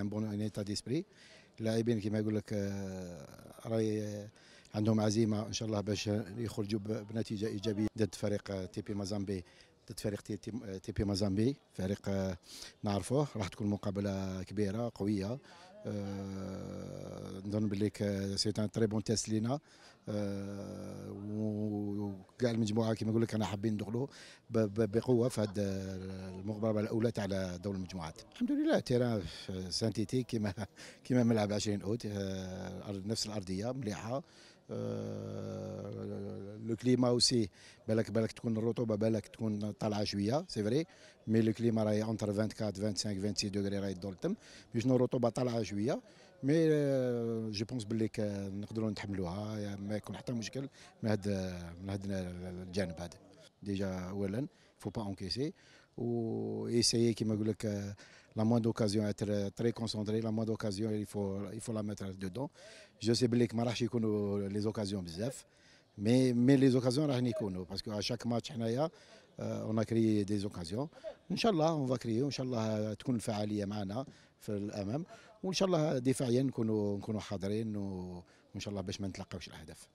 en bon état d'esprit. اللاعبين كما يقول لك آه، راي عندهم عزيمة إن شاء الله باش يخرجوا بنتيجة إيجابية ضد فريق تي بي مازامبي ضد فريق تي, تي بي مازامبي. فريق نعرفوه راح تكون مقابلة كبيرة قوية. نظن باللي c'est un très bon test لينا. وكاع المجموعه كما نقول لك أنا حابين ندخلوا بقوة في هذه المقابله الأولى تاع دور المجموعات. الحمد لله terrain synthétique كما كما ملعب 20 أوت نفس الأرضية مليحة. le climat aussi بالك بالك تكون الرطوبه بالك تكون طالعه شوية c'est vrai mais le climat راهي entre 24 25 26 degrés راهي تدور التم باش الرطوبه طالعه شوية mais je pense باللي نقدروا نتحملوها ما يكون حتى مشكل من هذا من هذا الجانب هذا ديجا اولا فو با انكيسي و ايسايي كيما نقول لك لا موان دوكازيون اتر تري كونسونتري لا موان دوكازيون il faut il faut la mettre dedans جو سي بليك ما راحش يكونوا لي زوكازيون بزاف مي مي لي زوكازيون راح يكونوا باسكو شاك ماتش حنايا اون كري دي زوكازيون ان شاء الله اون فا وان شاء الله تكون الفعاليه معنا في الامام وان شاء الله دفاعيا نكونوا نكونوا حاضرين وان شاء الله باش ما نتلقاوش الاهداف